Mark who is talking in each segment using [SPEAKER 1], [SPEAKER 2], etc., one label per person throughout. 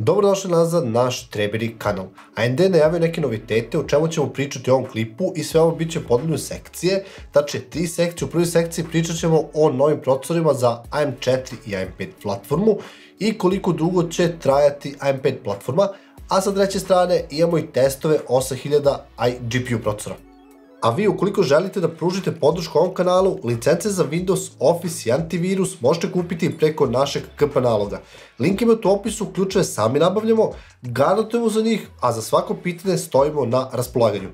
[SPEAKER 1] Dobrodošli nazad na naš Treberi kanal. AMD najavio neke novitete o čemu ćemo pričati u ovom klipu i sve ovo bit će podeljeno sekcije. Znači, tri sekcije. U prvoj sekciji pričat ćemo o novim procesorima za AM4 i AM5 platformu i koliko dugo će trajati AM5 platforma, a sa treće strane imamo i testove 8000 iGPU procesora. A vi ukoliko želite da pružite podršku ovom kanalu, licence za Windows, Office i antivirus možete kupiti preko našeg KP naloga. Link imate u opisu, ključeve sami nabavljamo, garantujemo za njih, a za svako pitanje stojimo na raspolaganju.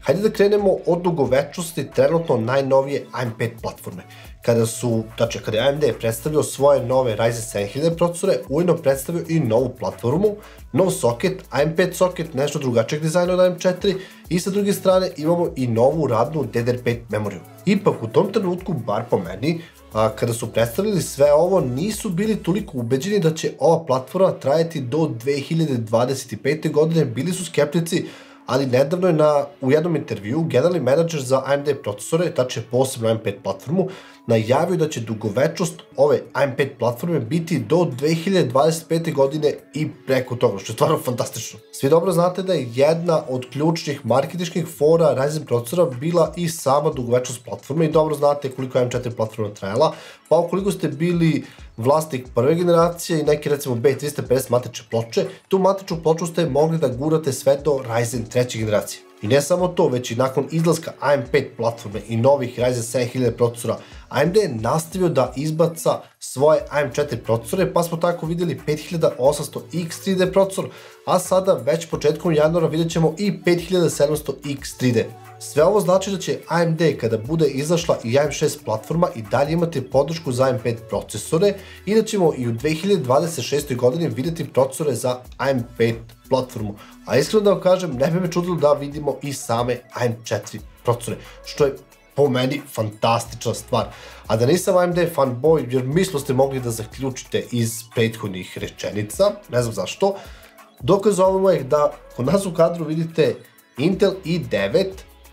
[SPEAKER 1] Hajde da krenemo od dugovečnosti trenutno najnovije AM5 platforme. Kada su, znači kada je AMD predstavio svoje nove Ryzen 7000 procesore, ujedno predstavio i novu platformu, nov soket, AM5 soket, nešto drugačijeg dizajna od AM4 i sa druge strane imamo i novu radnu DDR5 memoriju. Ipak u tom trenutku, bar po meni, kada su predstavili sve ovo, nisu bili toliko ubeđeni da će ova platforma trajati do 2025. godine, bili su skeptici, ali nedavno je na, u jednom intervju generalni menadžer za AMD procesore, tačnije posebno AM5 platformu, najavio da će dugovečnost ove AM5 platforme biti do 2025. godine i preko toga, što je stvarno fantastično. Svi dobro znate da je jedna od ključnih marketičkih fora Ryzen procesora bila i sama dugovečnost platforme i dobro znate koliko je AM4 platforma trajala, pa ukoliko ste bili vlasnik prve generacije i neke recimo B350 matične ploče, tu matičnu ploču ste mogli da gurate sve do Ryzen treće generacije. I ne samo to, već i nakon izlaska AM5 platforme i novih Ryzen 7000 procesora, AMD je nastavio da izbaca svoje AM4 procesore, pa smo tako videli 5800X 3D procesor, a sada već početkom januara vidjet ćemo i 5700X 3D. Sve ovo znači da će AMD kada bude izašla i AM6 platforma i dalje imati podršku za AM5 procesore i da ćemo i u 2026. godini videti procesore za AM5 platformu. A iskreno da vam kažem, ne bi me čudilo da vidimo i same AM4 procesore, što je po meni fantastična stvar. A da nisam AMD fanboy, jer mislo ste mogli da zaključite iz prethodnih rečenica, ne znam zašto, dokaz ovamo je da kod nas u kadru vidite Intel i9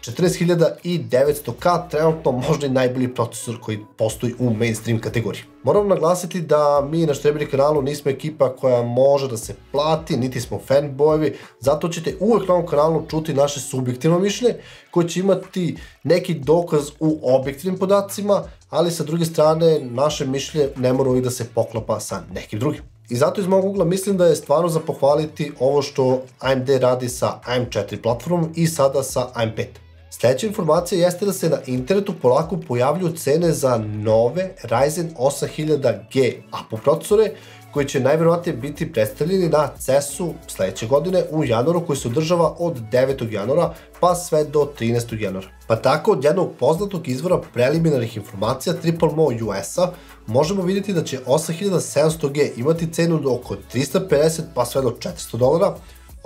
[SPEAKER 1] 40900K trenutno možda i najbolji procesor koji postoji u mainstream kategoriji. Moram naglasiti da mi na Štreberi kanalu nismo ekipa koja može da se plati, niti smo fanbojevi, zato ćete uvek na ovom kanalu čuti naše subjektivno mišljenje koje će imati neki dokaz u objektivnim podacima, ali sa druge strane naše mišljenje ne mora uvijek da se poklapa sa nekim drugim. I zato iz mog ugla mislim da je stvarno za pohvaliti ovo što AMD radi sa AM4 platformom i sada sa AM5. Sledeća informacija jeste da se na internetu polako pojavljuju cene za nove Ryzen 8000G APU procesore koji će najverovatnije biti predstavljeni na CES-u sledeće godine u januaru koji se održava od 9. januara pa sve do 13. januara. Pa tako od jednog poznatog izvora preliminarnih informacija Triple Mo US-a možemo vidjeti da će 8700G imati cenu do oko 350 pa sve do 400 dolara,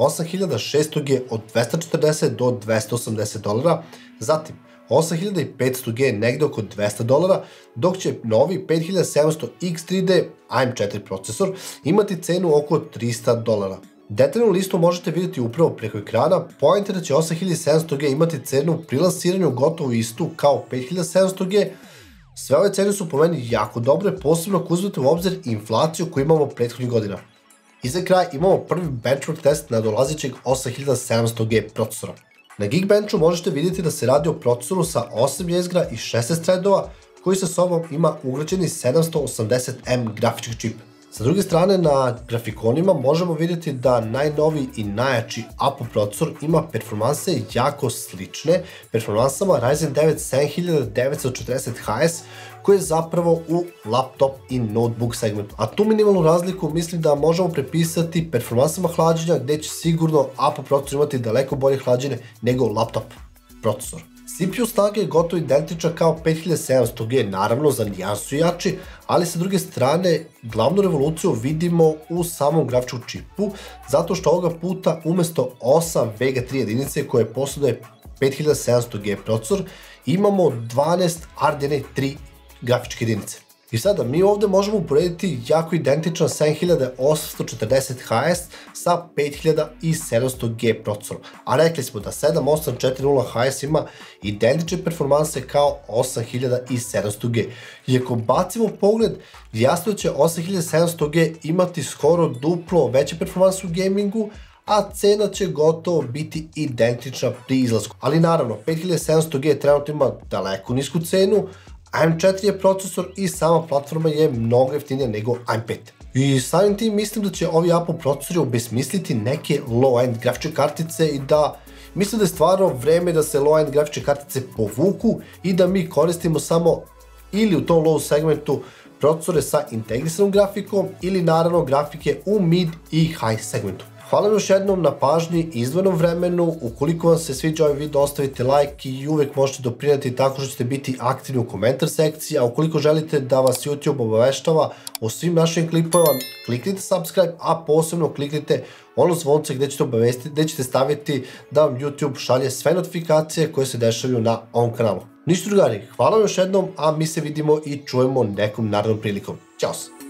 [SPEAKER 1] 8600G od 240 do 280 dolara, zatim 8500G negde oko 200 dolara, dok će novi 5700X3D AM4 procesor imati cenu oko 300 dolara. Detaljnu listu možete vidjeti upravo preko ekrana, point je da će 8700G imati cenu pri lansiranju gotovo istu kao 5700G, Sve ove cene su po meni jako dobre, posebno ako uzmete u obzir inflaciju koju imamo prethodnih godina. I za kraj imamo prvi benchmark test na dolazećeg 8700G procesora. Na Geekbenchu možete vidjeti da se radi o procesoru sa 8 jezgra i 16 threadova koji sa sobom ima ugrađeni 780M grafički čip. Sa druge strane, na grafikonima možemo vidjeti da najnoviji i najjači APU procesor ima performanse jako slične performansama Ryzen 9 7940 HS koji je zapravo u laptop i notebook segmentu. A tu minimalnu razliku mislim da možemo prepisati performansama hlađenja gde će sigurno APU procesor imati daleko bolje hlađenje nego laptop procesor. CPU snaga je gotovo identična kao 5700G, naravno za nijansu jači, ali sa druge strane glavnu revoluciju vidimo u samom grafičkom čipu, zato što ovoga puta umesto 8 Vega 3 jedinice koje posleduje 5700G procesor, imamo 12 RDNA 3 grafičke jedinice. I sada, mi ovde možemo uporediti jako identičan 7840 HS sa 5700G procesorom, a rekli smo da 7840 HS ima identične performanse kao 8700G. I ako bacimo pogled, jasno će 8700G imati skoro duplo veće performanse u gamingu, a cena će gotovo biti identična pri izlasku. Ali naravno, 5700G trenutno ima daleko nisku cenu, AM4 je procesor i sama platforma je mnogo jeftinija nego AM5. I samim tim mislim da će ovi Apple procesori obesmisliti neke low-end grafičke kartice i da mislim da je stvarno vreme da se low-end grafičke kartice povuku i da mi koristimo samo ili u tom low segmentu procesore sa integrisanom grafikom ili naravno grafike u mid i high segmentu. Hvala još jednom na pažnji i izdvojenom vremenu. Ukoliko vam se sviđa ovaj video, ostavite like i uvek možete doprinati tako što ćete biti aktivni u komentar sekciji, a ukoliko želite da vas YouTube obaveštava o svim našim klipovima, kliknite subscribe, a posebno kliknite ono zvonce gde ćete obavestiti, gde ćete staviti da vam YouTube šalje sve notifikacije koje se dešavaju na ovom kanalu. Ništa drugari, hvala još jednom, a mi se vidimo i čujemo nekom narednom prilikom. Ćao se!